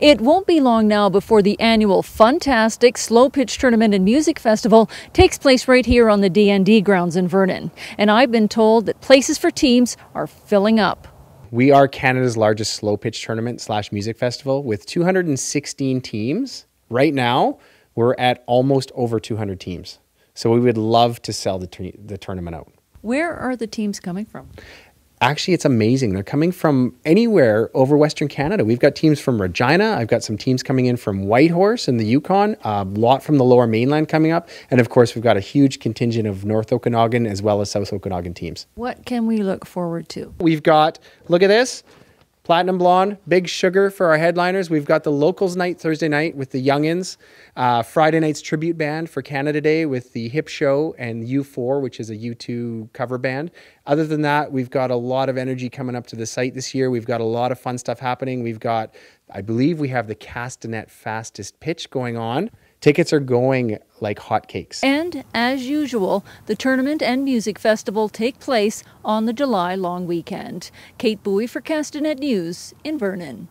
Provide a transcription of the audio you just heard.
It won't be long now before the annual Funtastic Slow Pitch Tournament and Music Festival takes place right here on the DND grounds in Vernon. And I've been told that places for teams are filling up. We are Canada's largest slow pitch tournament slash music festival with 216 teams. Right now, we're at almost over 200 teams. So we would love to sell the, the tournament out. Where are the teams coming from? Actually, it's amazing. They're coming from anywhere over Western Canada. We've got teams from Regina. I've got some teams coming in from Whitehorse and the Yukon, a lot from the lower mainland coming up. And of course, we've got a huge contingent of North Okanagan as well as South Okanagan teams. What can we look forward to? We've got, look at this. Platinum Blonde, Big Sugar for our headliners. We've got the Locals Night Thursday night with the Youngins. Uh, Friday night's tribute band for Canada Day with the Hip Show and U4, which is a U2 cover band. Other than that, we've got a lot of energy coming up to the site this year. We've got a lot of fun stuff happening. We've got, I believe, we have the Castanet fastest pitch going on. Tickets are going like hotcakes. And as usual, the tournament and music festival take place on the July long weekend. Kate Bouey for Castanet News in Vernon.